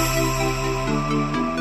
Música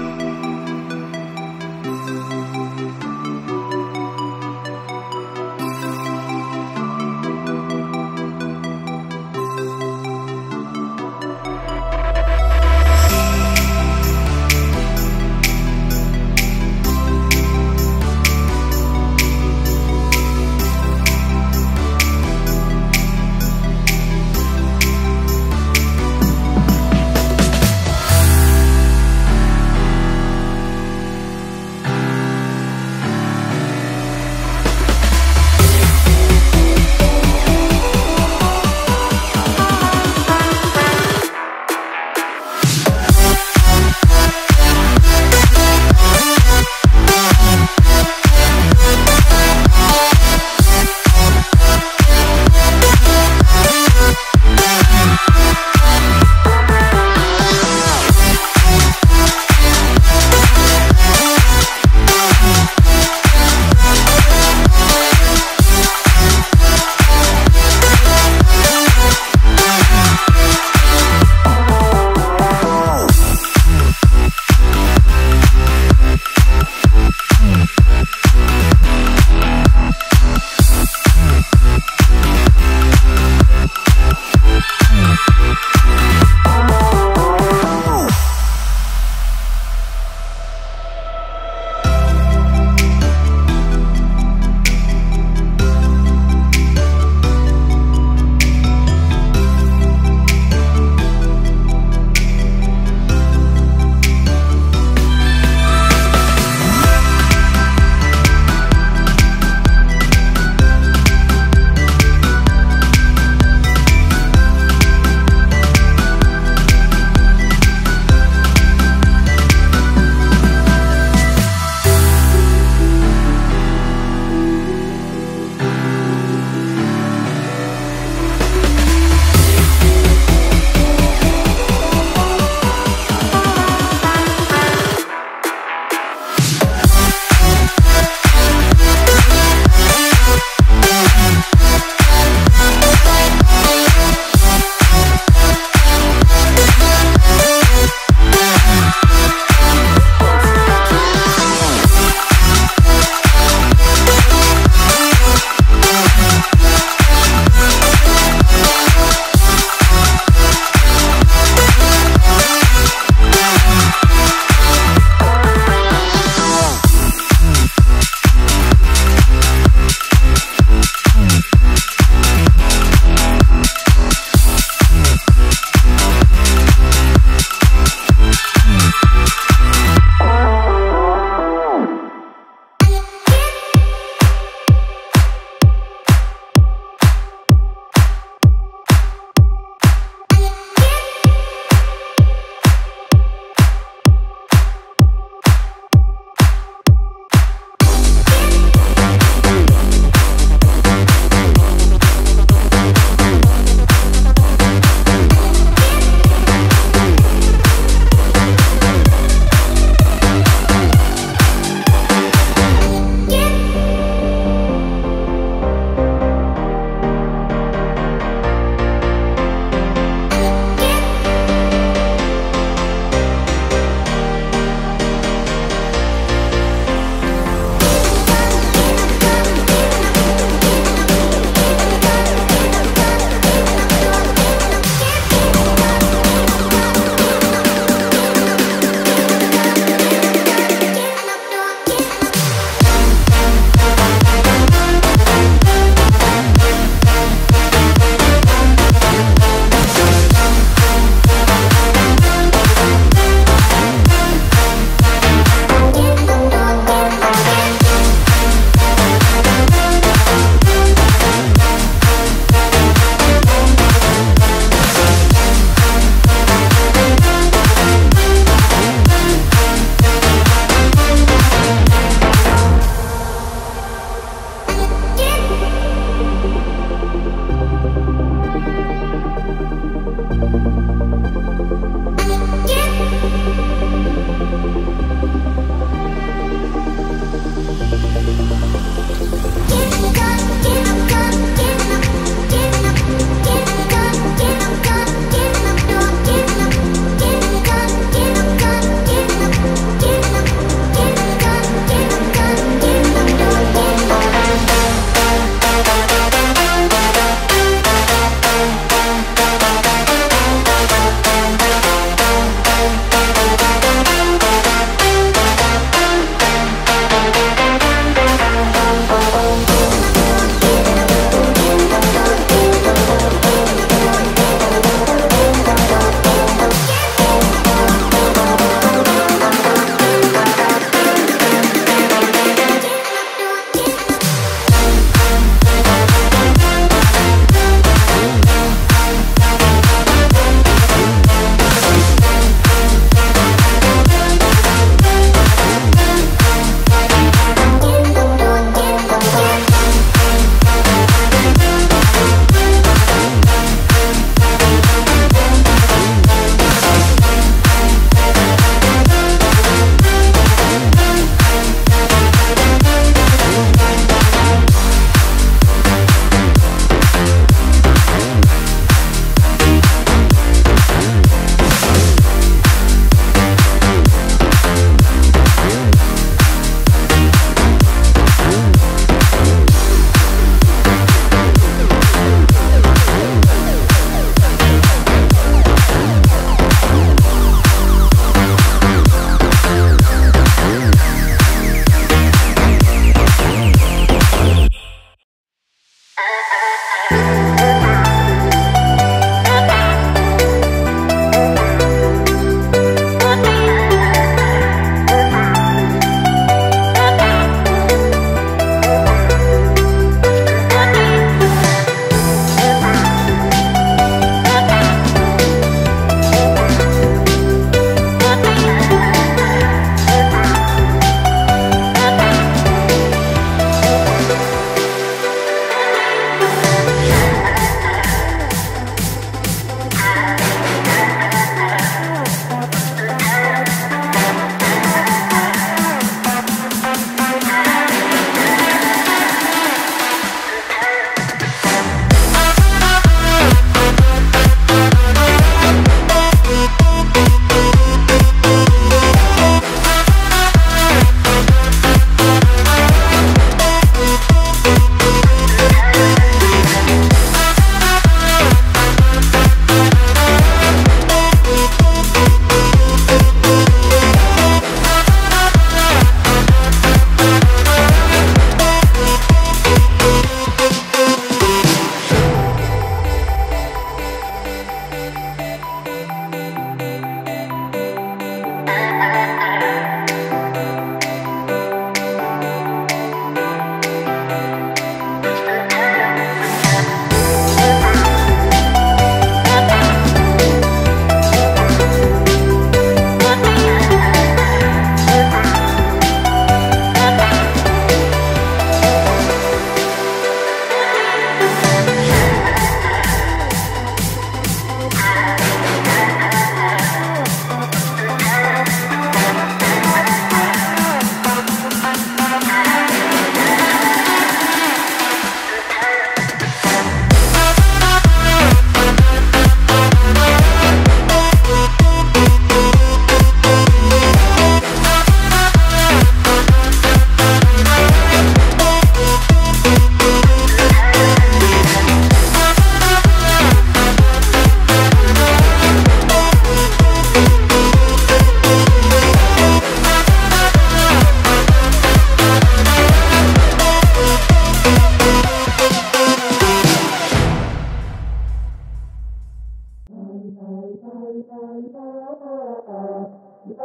Let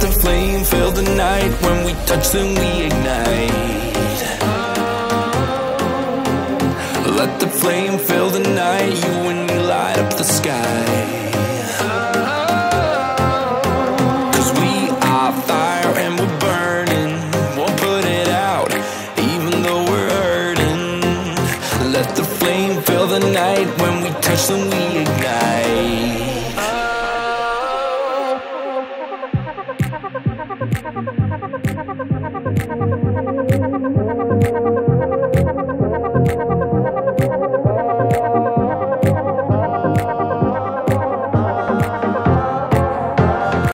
the flame fill the night when we touch, then we ignite. Let the flame fill the night,